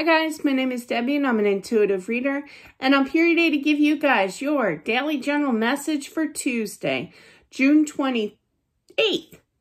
Hi guys, my name is Debbie and I'm an intuitive reader and I'm here today to give you guys your daily general message for Tuesday, June 28th.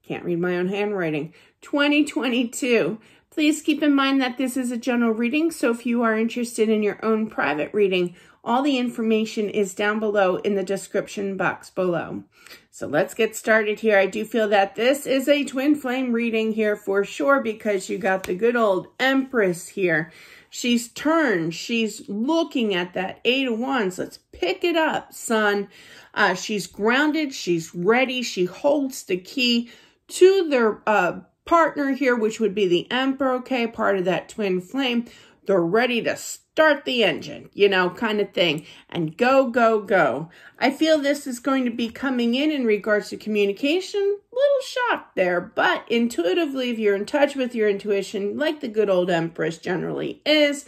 Can't read my own handwriting. 2022. Please keep in mind that this is a general reading, so if you are interested in your own private reading, all the information is down below in the description box below. So let's get started here. I do feel that this is a twin flame reading here for sure because you got the good old Empress here. She's turned. She's looking at that Eight of Wands. Let's pick it up, son. Uh, she's grounded. She's ready. She holds the key to their uh, partner here, which would be the Emperor, okay, part of that twin flame. They're ready to start the engine, you know, kind of thing, and go, go, go. I feel this is going to be coming in in regards to communication. Little shocked there, but intuitively, if you're in touch with your intuition, like the good old Empress generally is,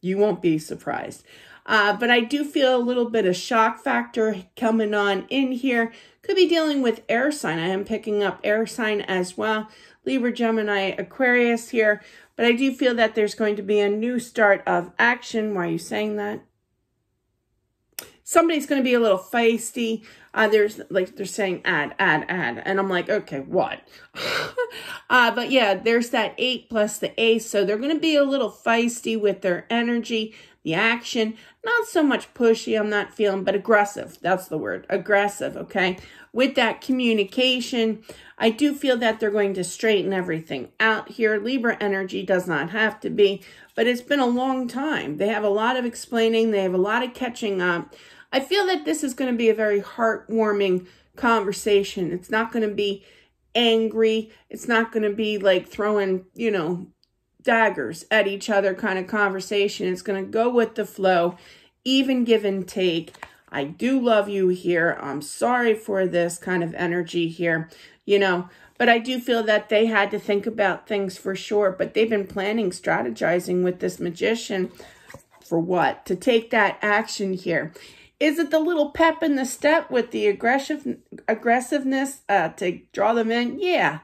you won't be surprised. Uh, but I do feel a little bit of shock factor coming on in here. Could be dealing with air sign. I am picking up air sign as well. Libra, Gemini, Aquarius here. But I do feel that there's going to be a new start of action. Why are you saying that? Somebody's going to be a little feisty. Uh, there's like they're saying add, add, add. And I'm like, okay, what? uh, but yeah, there's that eight plus the ace. So they're going to be a little feisty with their energy, the action. Not so much pushy, I'm not feeling, but aggressive. That's the word, aggressive, okay? With that communication, I do feel that they're going to straighten everything out here. Libra energy does not have to be, but it's been a long time. They have a lot of explaining. They have a lot of catching up. I feel that this is going to be a very heartwarming conversation. It's not going to be angry. It's not going to be like throwing, you know, daggers at each other kind of conversation. It's going to go with the flow, even give and take. I do love you here. I'm sorry for this kind of energy here you know. But I do feel that they had to think about things for sure. But they've been planning, strategizing with this magician for what? To take that action here. Is it the little pep in the step with the aggressive aggressiveness uh, to draw them in? Yeah.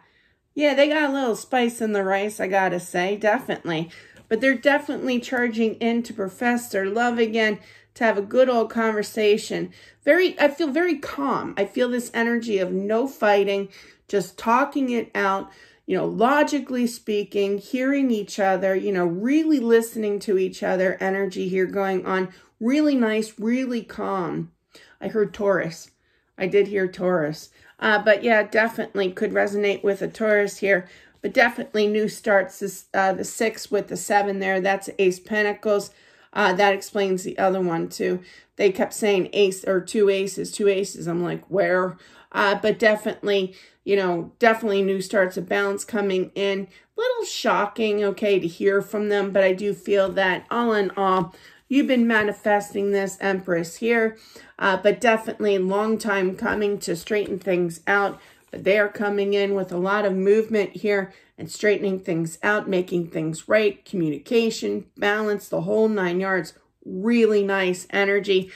Yeah, they got a little spice in the rice, I gotta say, definitely. But they're definitely charging in to profess their love again, to have a good old conversation. Very, I feel very calm. I feel this energy of no fighting, just talking it out, you know, logically speaking, hearing each other, you know, really listening to each other, energy here going on. Really nice, really calm. I heard Taurus. I did hear Taurus. Uh, but yeah, definitely could resonate with a Taurus here. But definitely new starts, this, uh, the six with the seven there. That's Ace Pentacles. Uh, that explains the other one too. They kept saying ace or two aces, two aces. I'm like, where? Uh, but definitely, you know, definitely new starts of balance coming in. Little shocking, okay, to hear from them, but I do feel that all in all, you've been manifesting this Empress here, uh, but definitely long time coming to straighten things out. They are coming in with a lot of movement here and straightening things out, making things right, communication, balance, the whole nine yards. Really nice energy.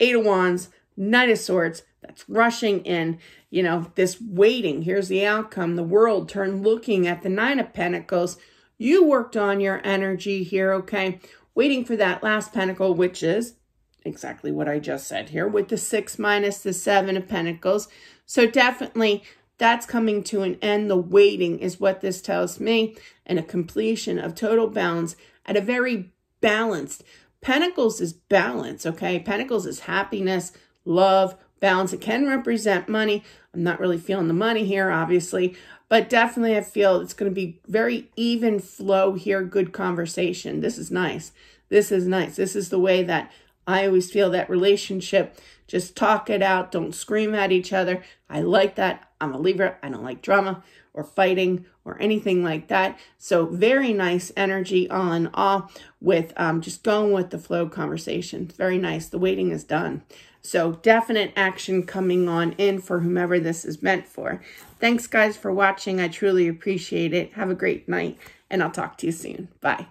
Eight of Wands, Knight of Swords, that's rushing in, you know, this waiting. Here's the outcome. The world turned looking at the Nine of Pentacles. You worked on your energy here, okay? Waiting for that last pentacle, which is exactly what I just said here with the six minus the seven of pentacles. So definitely that's coming to an end. The waiting is what this tells me and a completion of total balance at a very balanced. Pentacles is balance, okay? Pentacles is happiness, love, balance. It can represent money. I'm not really feeling the money here, obviously, but definitely I feel it's going to be very even flow here, good conversation. This is nice. This is nice. This is the way that I always feel that relationship. Just talk it out. Don't scream at each other. I like that. I'm a Libra. I don't like drama or fighting or anything like that. So very nice energy on all with um, just going with the flow conversation. Very nice. The waiting is done. So definite action coming on in for whomever this is meant for. Thanks guys for watching. I truly appreciate it. Have a great night and I'll talk to you soon. Bye.